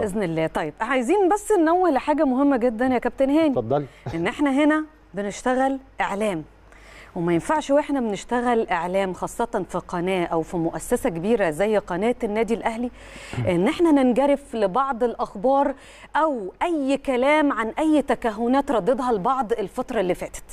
بإذن الله. طيب عايزين بس ننوه لحاجة مهمة جدا يا كابتن هاني. اتفضلي. إن إحنا هنا بنشتغل إعلام. وما ينفعش وإحنا بنشتغل إعلام خاصة في قناة أو في مؤسسة كبيرة زي قناة النادي الأهلي. إن إحنا ننجرف لبعض الأخبار أو أي كلام عن أي تكهنات رددها البعض الفترة اللي فاتت.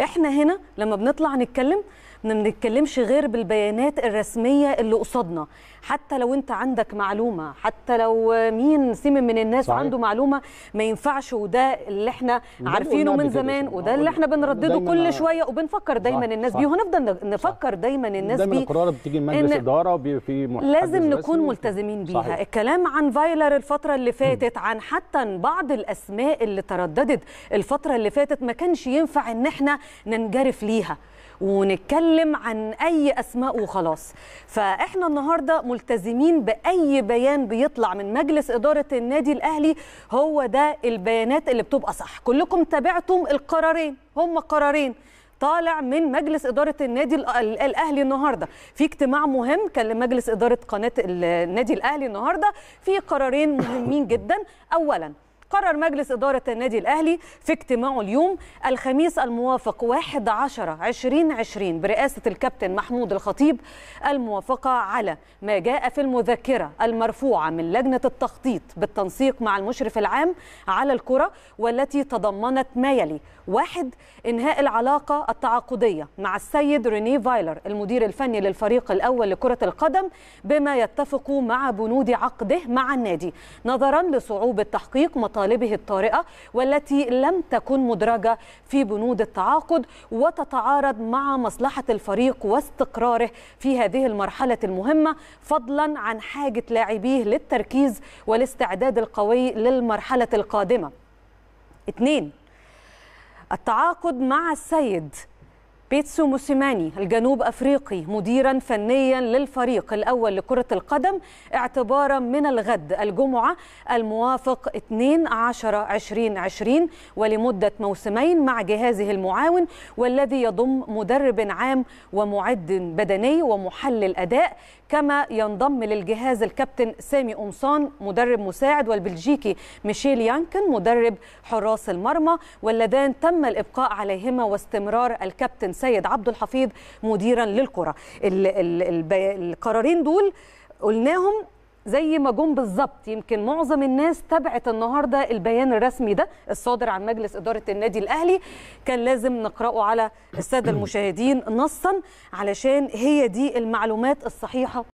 إحنا هنا لما بنطلع نتكلم ما بنتكلمش غير بالبيانات الرسمية اللي قصادنا حتى لو انت عندك معلومة حتى لو مين سيم من الناس صحيح. عنده معلومة ما ينفعش وده اللي إحنا عارفينه من زمان. وده اللي إحنا بنردده كل شوية وبنفكر دايما صح، الناس صح. بيه وهنفضل نفكر دايما الناس دايما بيه القرار بتيجي من مجلس اداره في لازم نكون ملتزمين بيها صحيح. الكلام عن فايلر الفترة اللي فاتت عن حتى بعض الأسماء اللي ترددت الفترة اللي فاتت ما كانش ينفع إن إحنا ننجرف ليها ونتكلم عن أي أسماء وخلاص. فإحنا النهاردة ملتزمين بأي بيان بيطلع من مجلس إدارة النادي الأهلي هو ده البيانات اللي بتبقى صح. كلكم تابعتم القرارين هم قرارين طالع من مجلس إدارة النادي ال- ال- الأهلي النهارده. في اجتماع مهم كان لمجلس إدارة قناة ال- النادي الأهلي النهارده. في قرارين مهمين جدا. اولا قرر مجلس إدارة النادي الأهلي في اجتماعه اليوم الخميس الموافق 11 2020 برئاسة الكابتن محمود الخطيب الموافقة على ما جاء في المذكرة المرفوعة من لجنة التخطيط بالتنسيق مع المشرف العام على الكرة والتي تضمنت ما يلي واحد إنهاء العلاقة التعاقدية مع السيد ريني فايلر المدير الفني للفريق الأول لكرة القدم بما يتفق مع بنود عقده مع النادي نظرا لصعوبة تحقيق مطالبه الطارئة والتي لم تكن مدرجة في بنود التعاقد وتتعارض مع مصلحة الفريق واستقراره في هذه المرحلة المهمة فضلا عن حاجة لاعبيه للتركيز والاستعداد القوي للمرحلة القادمة. اثنين التعاقد مع السيد بيتسو موسيماني الجنوب أفريقي مديرا فنيا للفريق الأول لكرة القدم اعتبارا من الغد الجمعة الموافق 2 10 2020 ولمدة موسمين مع جهازه المعاون والذي يضم مدرب عام ومعد بدني ومحلل أداء كما ينضم للجهاز الكابتن سامي قمصان مدرب مساعد والبلجيكي ميشيل يانكن مدرب حراس المرمى واللذان تم الإبقاء عليهما واستمرار الكابتن سيد عبد الحفيظ مديرا البي- القرارين دول قلناهم زي ما جم بالظبط. يمكن معظم الناس تبعت النهارده البيان الرسمي ده الصادر عن مجلس إدارة النادي الأهلي. كان لازم نقرأه على السادة المشاهدين نصا علشان هي دي المعلومات الصحيحة.